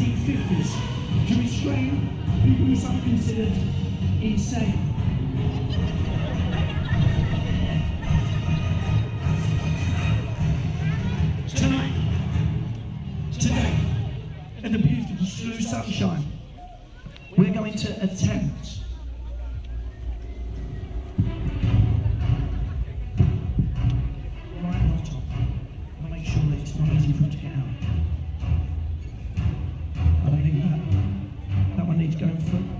1950s to restrain people who some considered insane. Tonight, today, in the beautiful blue sunshine, we're going to attempt that, that one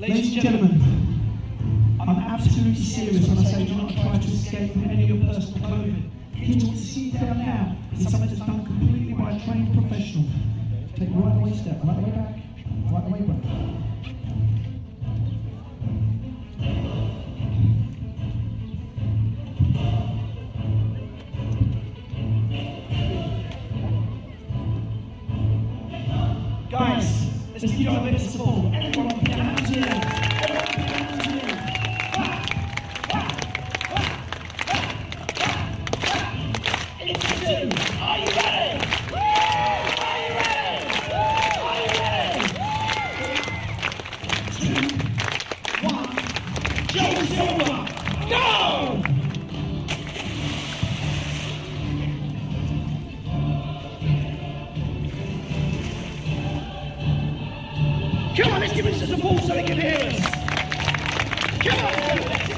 Ladies and gentlemen, I'm absolutely serious when I say do not try to escape from any of your personal you want to see down now, it's something that's done completely by a trained professional. Take right way step, right way back, right way back. Guys, let's give you a bit of support. Everyone put your Come on, let's give him some support so he can hear us. Come on,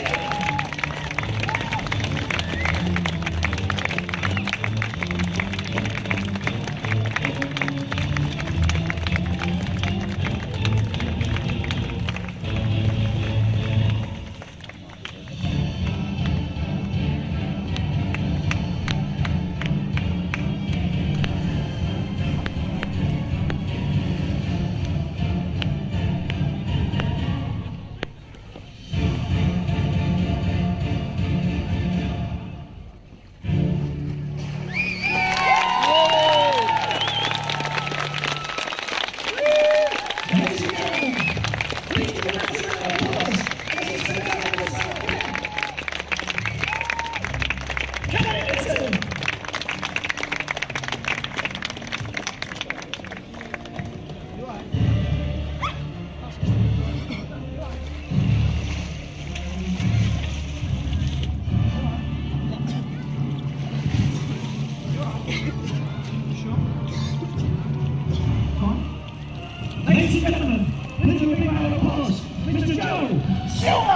Ladies and gentlemen, give a round of applause, Mr. Joe Silver!